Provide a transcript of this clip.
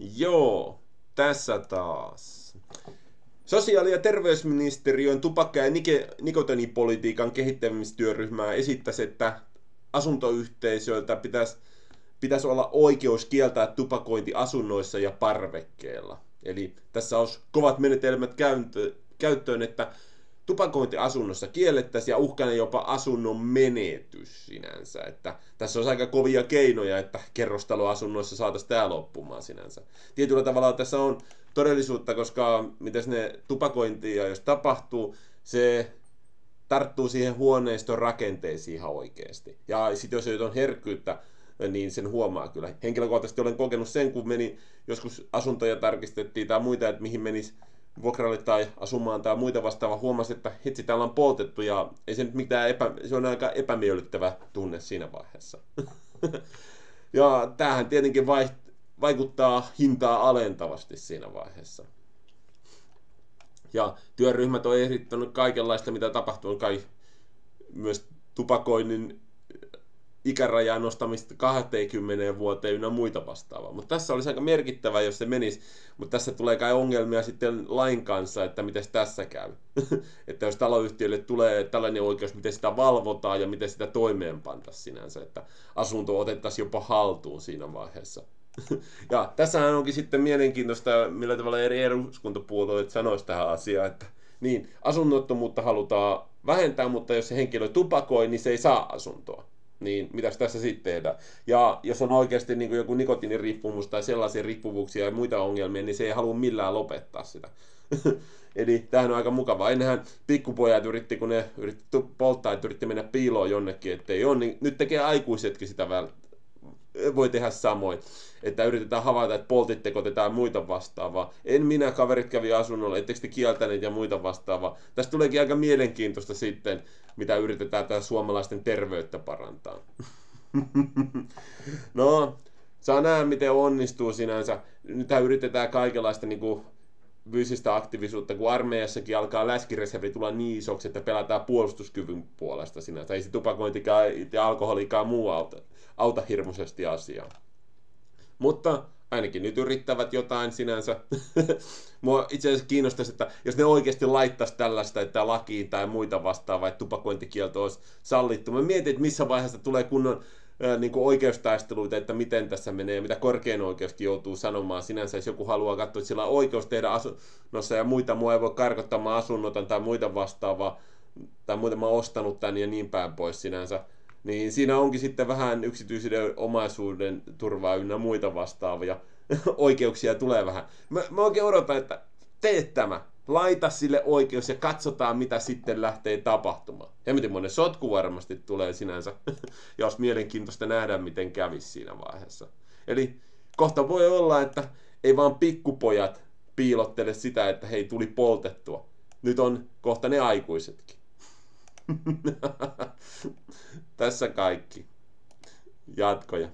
Joo, tässä taas. Sosiaali- ja terveysministeriön tupakka- ja nikotinipolitiikan kehittämistyöryhmä esittäisi, että asuntoyhteisöiltä pitäisi, pitäisi olla oikeus kieltää tupakointi asunnoissa ja parvekkeella. Eli tässä olisi kovat menetelmät käyttöön, että tupakointi asunnossa kiellettäisiin ja uhkana jopa asunnon menetys sinänsä. Että tässä on aika kovia keinoja, että kerrostaloasunnoissa saataisiin tämä loppumaan sinänsä. Tietyllä tavalla tässä on todellisuutta, koska miten ne tupakointia jos tapahtuu, se tarttuu siihen huoneiston rakenteisiin ihan oikeasti. Ja sitten jos on herkkyyttä, niin sen huomaa kyllä. Henkilökohtaisesti olen kokenut sen, kun meni joskus asuntoja tarkistettiin tai muita, että mihin menisi vuokralle tai asumaan tai muita vastaavaa, huomasi, että hitsi, täällä on poltettu ja ei se nyt mitään epä, se on aika epämiellyttävä tunne siinä vaiheessa. ja tämähän tietenkin vaiht, vaikuttaa hintaa alentavasti siinä vaiheessa. Ja työryhmät on esittänyt kaikenlaista, mitä tapahtuu, kai myös tupakoinnin ikärajaa nostamista 20 vuoteen ynnä muita vastaavaa. Mutta tässä olisi aika merkittävä, jos se menisi. Mutta tässä tulee kai ongelmia sitten lain kanssa, että miten tässä käy. että jos taloyhtiölle tulee tällainen oikeus, miten sitä valvotaan ja miten sitä toimeenpantaisiin sinänsä, että asunto otettaisiin jopa haltuun siinä vaiheessa. ja tässähän onkin sitten mielenkiintoista, millä tavalla eri eduskuntapuolueet sanoisivat tähän asiaan, että niin, asunnottomuutta halutaan vähentää, mutta jos se henkilö tupakoi, niin se ei saa asuntoa niin mitäs tässä sitten tehdään? Ja jos on oikeasti niin kuin joku nikotiiniriippumus tai sellaisia riippuvuuksia ja muita ongelmia, niin se ei halua millään lopettaa sitä. Eli tämähän on aika mukavaa. Ennenhän pikkupojat yritti, kun ne yritti polttaa, että yritti mennä piiloon jonnekin, ettei ole, niin nyt tekee aikuisetkin sitä voi tehdä samoin. Että yritetään havaita, että poltitteko te tai muita vastaavaa. En minä, kaverit kävi asunnolla, ettekö te kieltäneet ja muita vastaavaa. Tästä tuleekin aika mielenkiintoista sitten, mitä yritetään tätä suomalaisten terveyttä parantaa. no, saa nähdä, miten onnistuu sinänsä. Nythän yritetään kaikenlaista niin kuin, fyysistä aktiivisuutta, kun armeijassakin alkaa läskireservi tulla niin isoksi, että pelataan puolustuskyvyn puolesta sinänsä. Ei se tupakointikaan ja alkoholikaan muu auta, auta hirmuisesti asiaa. Mutta ainakin nyt yrittävät jotain sinänsä. Mua itse asiassa kiinnostaisi, että jos ne oikeasti laittaisi tällaista, että lakiin tai muita vastaavaa, että tupakointikielto olisi sallittu. Mä mietin, että missä vaiheessa tulee kunnon niin kuin oikeustaisteluita, että miten tässä menee ja mitä korkein oikeuskin joutuu sanomaan. Sinänsä, jos joku haluaa katsoa, että sillä on oikeus tehdä asunnossa ja muita, mua ei voi karkottamaan asunnotan tai muita vastaavaa, tai muita mä oon ostanut tän ja niin päin pois sinänsä. Niin siinä onkin sitten vähän yksityisyyden omaisuuden turvaa ynnä muita vastaavia oikeuksia tulee vähän. Mä, mä oikein odotan, että teet tämä laita sille oikeus ja katsotaan, mitä sitten lähtee tapahtumaan. Miten monen sotku varmasti tulee sinänsä, ja olisi mielenkiintoista nähdä, miten kävisi siinä vaiheessa. Eli kohta voi olla, että ei vaan pikkupojat piilottele sitä, että hei, tuli poltettua. Nyt on kohta ne aikuisetkin. Tässä kaikki. Jatkoja.